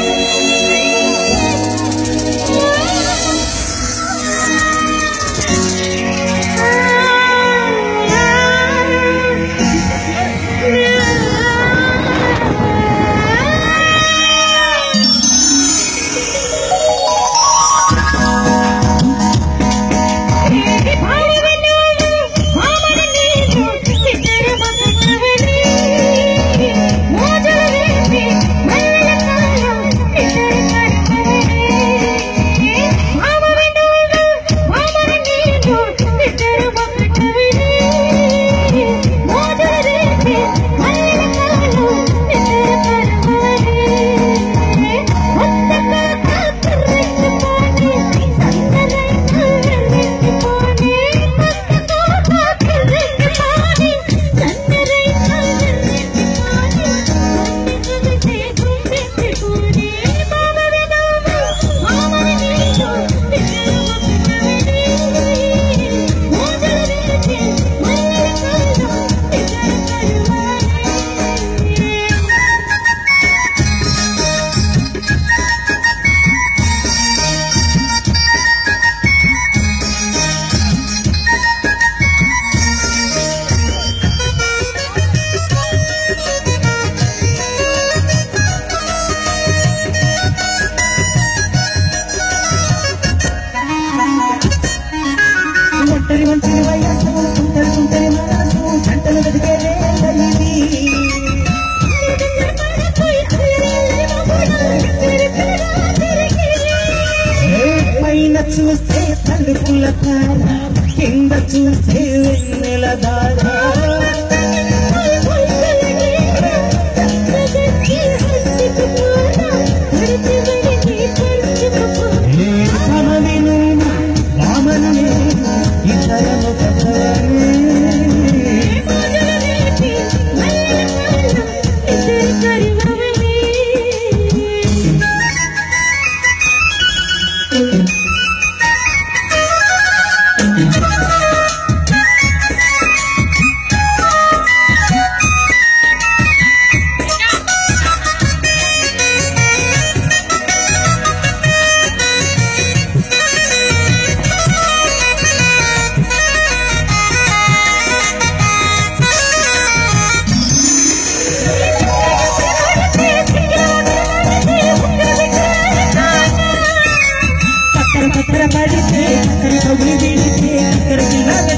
you. చూస్తే తలుపుల తార కింద చూస్తే వెన్నెల దార ತರ ಬಡಿತೆ ಕರಿ ತೊಗಲಿ ಬೀಳಿತೆ ಕರಗಿಲ್ಲದ